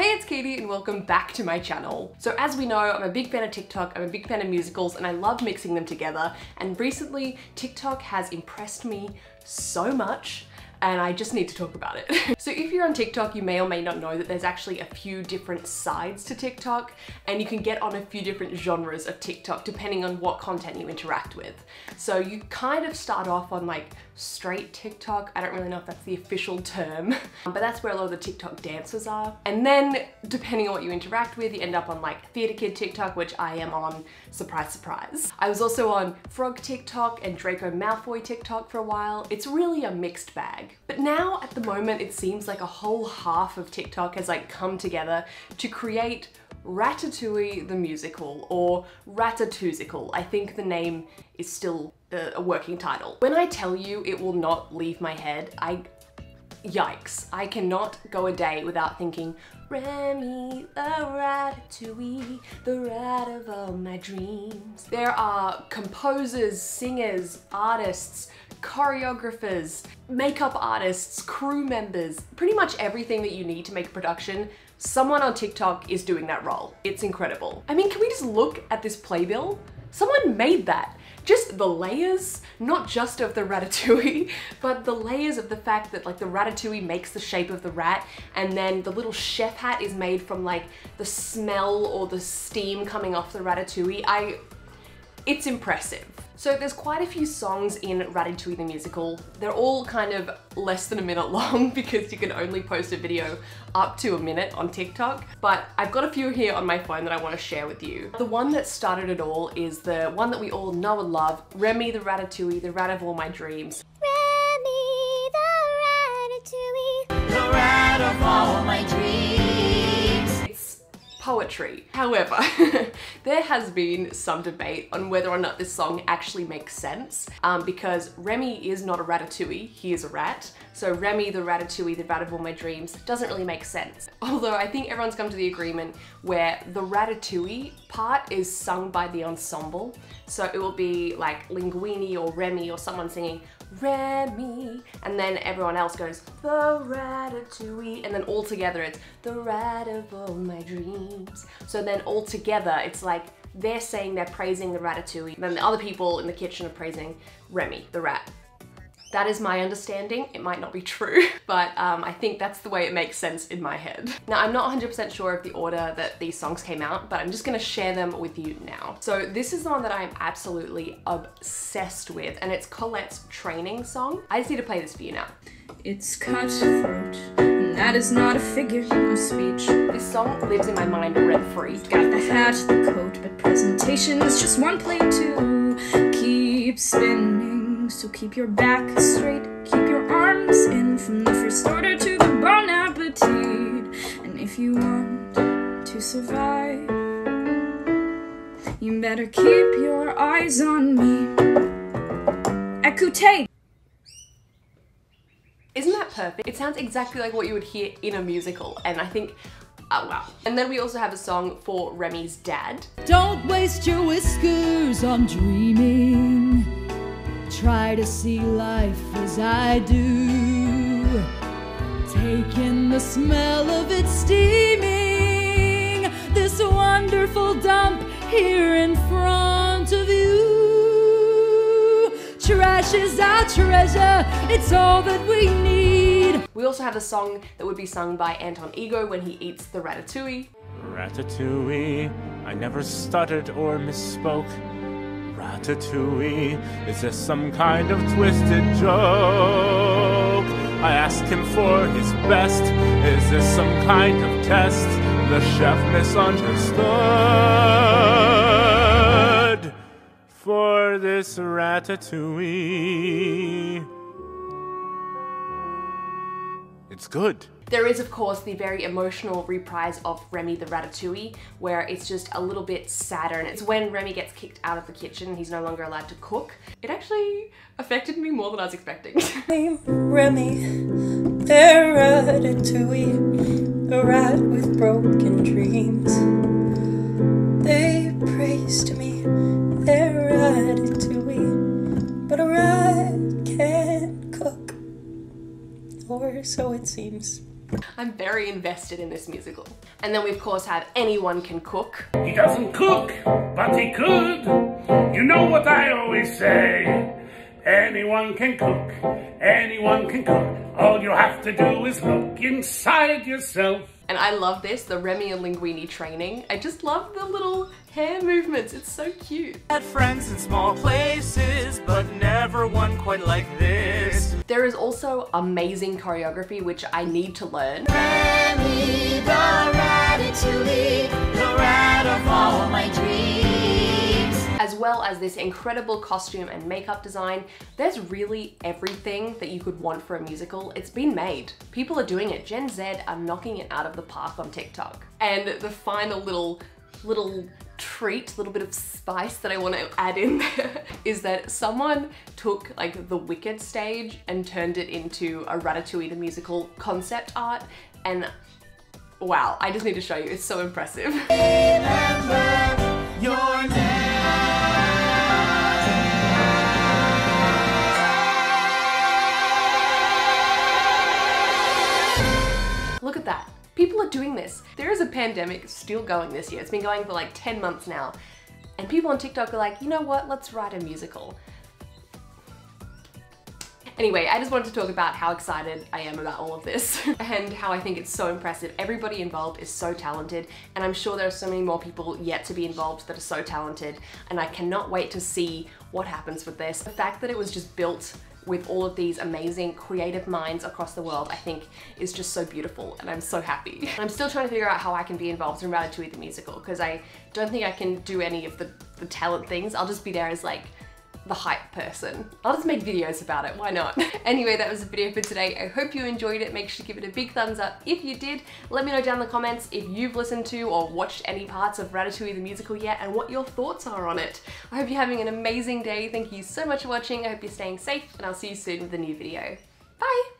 Hey, it's Caitie and welcome back to my channel. So as we know, I'm a big fan of TikTok, I'm a big fan of musicals, and I love mixing them together. And recently, TikTok has impressed me so much and I just need to talk about it. so if you're on TikTok, you may or may not know that there's actually a few different sides to TikTok and you can get on a few different genres of TikTok depending on what content you interact with. So you kind of start off on like straight TikTok. I don't really know if that's the official term, but that's where a lot of the TikTok dancers are. And then depending on what you interact with, you end up on like Theatre Kid TikTok, which I am on, surprise, surprise. I was also on Frog TikTok and Draco Malfoy TikTok for a while. It's really a mixed bag. But now at the moment, it seems like a whole half of TikTok has like come together to create Ratatouille the musical or Ratatouille. I think the name is still a, a working title. When I tell you it will not leave my head, I yikes. I cannot go a day without thinking, Remy, the ratatouille, the rat of all my dreams. There are composers, singers, artists, choreographers, makeup artists, crew members, pretty much everything that you need to make a production someone on TikTok is doing that role. It's incredible. I mean, can we just look at this playbill? Someone made that. Just the layers, not just of the ratatouille, but the layers of the fact that like the ratatouille makes the shape of the rat and then the little chef hat is made from like the smell or the steam coming off the ratatouille. I, it's impressive. So there's quite a few songs in Ratatouille the musical. They're all kind of less than a minute long because you can only post a video up to a minute on TikTok. But I've got a few here on my phone that I want to share with you. The one that started it all is the one that we all know and love, Remy the Ratatouille, the rat of all my dreams. Remy the Ratatouille, the rat of all my dreams poetry. However, there has been some debate on whether or not this song actually makes sense um, because Remy is not a ratatouille, he is a rat. So Remy the ratatouille, the rat of all my dreams, doesn't really make sense. Although I think everyone's come to the agreement where the ratatouille part is sung by the ensemble. So it will be like Linguini or Remy or someone singing Remy, and then everyone else goes, the ratatouille, and then all together it's the rat of all my dreams. So then all together it's like they're saying they're praising the ratatouille, And then the other people in the kitchen are praising Remy, the rat. That is my understanding. It might not be true, but um, I think that's the way it makes sense in my head. Now, I'm not 100% sure of the order that these songs came out, but I'm just gonna share them with you now. So this is the one that I'm absolutely obsessed with, and it's Colette's training song. I just need to play this for you now. It's cutthroat, and that is not a figure of speech. This song lives in my mind rent-free. Got the hat, the coat, but presentation is just one plate to keep spinning so keep your back straight, keep your arms in from the first order to the bon appetit. And if you want to survive, you better keep your eyes on me. Écoutez! Isn't that perfect? It sounds exactly like what you would hear in a musical, and I think Oh wow. And then we also have a song for Remy's dad. Don't waste your whiskers on dreaming try to see life as I do. Take in the smell of it steaming, this wonderful dump here in front of you. Trash is our treasure, it's all that we need. We also have a song that would be sung by Anton Ego when he eats the ratatouille. Ratatouille, I never stuttered or misspoke. Ratatouille, is this some kind of twisted joke? I asked him for his best, is this some kind of test? The chef misunderstood for this ratatouille. It's good. There is, of course, the very emotional reprise of Remy the Ratatouille, where it's just a little bit sadder, and it's when Remy gets kicked out of the kitchen, he's no longer allowed to cook. It actually affected me more than I was expecting. Remy, the Ratatouille, a rat with broken dreams. They praised me, their ratatouille, but a rat can't cook, or so it seems. I'm very invested in this musical. And then we of course have Anyone Can Cook. He doesn't cook, but he could. You know what I always say. Anyone can cook, anyone can cook. All you have to do is look inside yourself. And I love this, the Remy and Linguini training. I just love the little hair movements, it's so cute. Had friends in small places, but never one quite like this. There is also amazing choreography, which I need to learn. Remy the Ratatouille, the rat of all my dreams. as well as this incredible costume and makeup design. There's really everything that you could want for a musical. It's been made. People are doing it. Gen Z are knocking it out of the park on TikTok. And the final little little treat, a little bit of spice that I want to add in there is that someone took like the Wicked stage and turned it into a Ratatouille the musical concept art and wow, I just need to show you. It's so impressive. Pandemic still going this year. It's been going for like 10 months now. And people on TikTok are like, you know what, let's write a musical. Anyway, I just wanted to talk about how excited I am about all of this and how I think it's so impressive. Everybody involved is so talented and I'm sure there are so many more people yet to be involved that are so talented and I cannot wait to see what happens with this. The fact that it was just built with all of these amazing creative minds across the world, I think is just so beautiful and I'm so happy. I'm still trying to figure out how I can be involved in Ratatouille the musical because I don't think I can do any of the, the talent things. I'll just be there as like the hype person. I'll just make videos about it, why not? anyway, that was the video for today. I hope you enjoyed it. Make sure to give it a big thumbs up if you did. Let me know down in the comments if you've listened to or watched any parts of Ratatouille the musical yet and what your thoughts are on it. I hope you're having an amazing day. Thank you so much for watching. I hope you're staying safe and I'll see you soon with a new video. Bye!